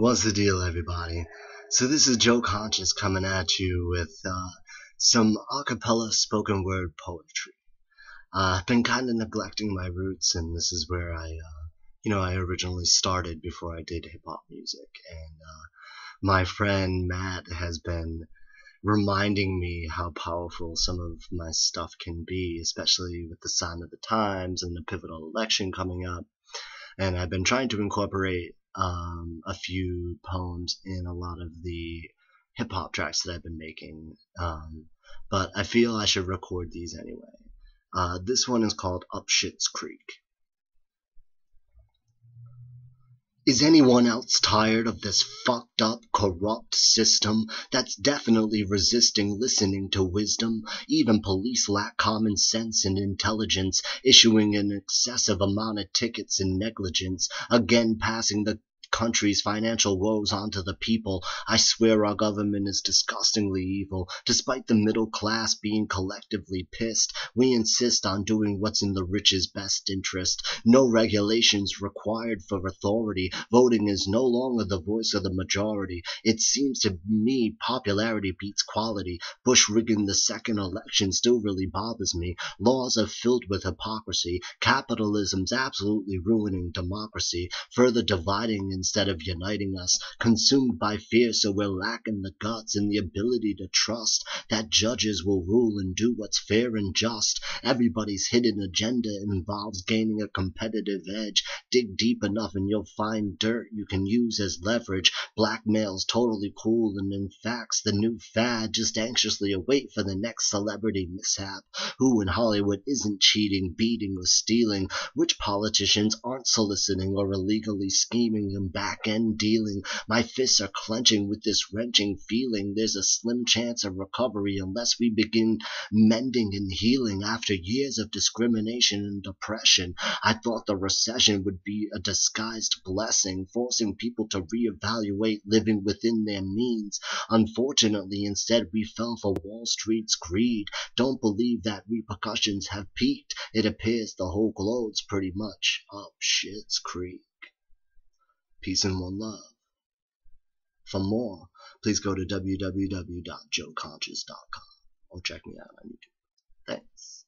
What's the deal, everybody? So this is Joe Conscious coming at you with uh, some acapella spoken word poetry. Uh, I've been kind of neglecting my roots, and this is where I, uh, you know, I originally started before I did hip hop music. And uh, my friend Matt has been reminding me how powerful some of my stuff can be, especially with the sign of the times and the pivotal election coming up. And I've been trying to incorporate um, a few poems in a lot of the hip hop tracks that I've been making. Um, but I feel I should record these anyway. Uh, this one is called Up Shit's Creek. Is anyone else tired of this fucked up, corrupt system that's definitely resisting listening to wisdom? Even police lack common sense and intelligence, issuing an excessive amount of tickets and negligence, again passing the country's financial woes onto the people. I swear our government is disgustingly evil. Despite the middle class being collectively pissed, we insist on doing what's in the rich's best interest. No regulations required for authority. Voting is no longer the voice of the majority. It seems to me popularity beats quality. Bush rigging the second election still really bothers me. Laws are filled with hypocrisy. Capitalism's absolutely ruining democracy, further dividing instead of uniting us, consumed by fear so we're lacking the guts and the ability to trust that judges will rule and do what's fair and just. Everybody's hidden agenda involves gaining a competitive edge. Dig deep enough and you'll find dirt you can use as leverage. Blackmail's totally cool and in fact the new fad. Just anxiously await for the next celebrity mishap. Who in Hollywood isn't cheating, beating, or stealing? Which politicians aren't soliciting or illegally scheming and back end dealing. My fists are clenching with this wrenching feeling. There's a slim chance of recovery unless we begin mending and healing after years of discrimination and oppression. I thought the recession would be a disguised blessing, forcing people to reevaluate living within their means. Unfortunately, instead, we fell for Wall Street's greed. Don't believe that repercussions have peaked. It appears the whole globe's pretty much up shit's creek. Peace and one love. For more, please go to www.joeconscious.com or check me out on YouTube. Thanks.